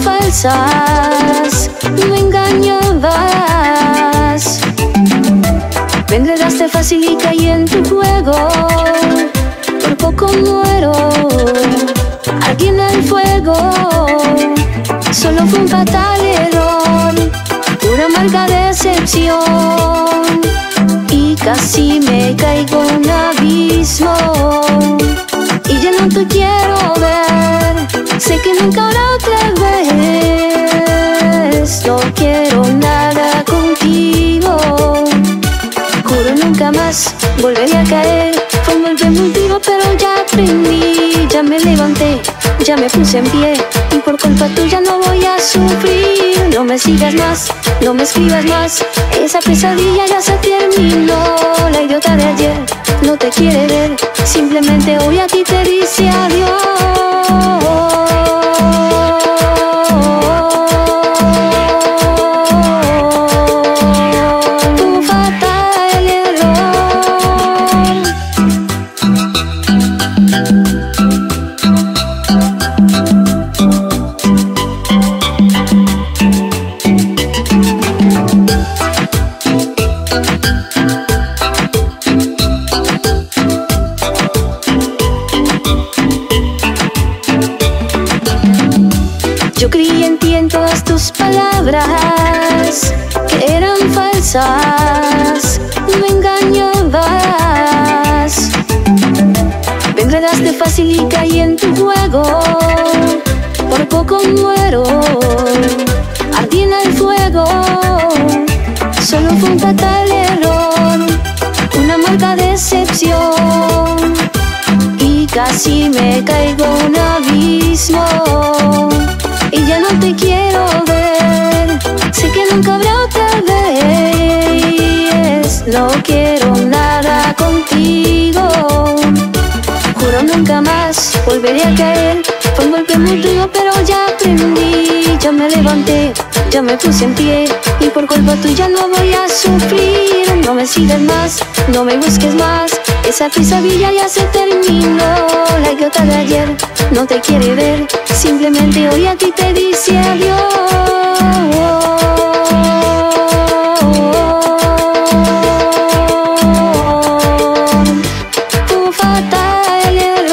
falsas, me engañabas. Me entregaste fácil y caí en tu juego, por poco muero, aquí en el fuego. Solo fue un fatal error, una amarga decepción y casi me caigo en abismo y ya no te quiero que nunca otra vez. No quiero nada contigo. Juro nunca más volveré a caer. Fue un golpe duro, pero ya aprendí. Ya me levanté, ya me puse en pie. Y por culpa tuya no voy a sufrir. No me sigas más, no me escribas más. Esa pesadilla ya se terminó. La idiota de ayer no te quiere ver. Simplemente hoy a ti te dice adiós. Yo creí en ti en todas tus palabras que eran falsas, me engañabas. Me enredaste fácil y caí en tu juego, por poco muero, ardí en el fuego. Solo fue un fatal error, una amarga decepción y casi me caigo un abismo quiero nada contigo. Juro nunca más volveré a caer. Fue un golpe muy duro, pero ya aprendí. Ya me levanté, ya me puse en pie. Y por culpa tuya no voy a sufrir. No me sigas más, no me busques más. Esa pesadilla ya se terminó. La idiota de ayer no te quiere ver. Simplemente hoy a ti te dice adiós. 我带你。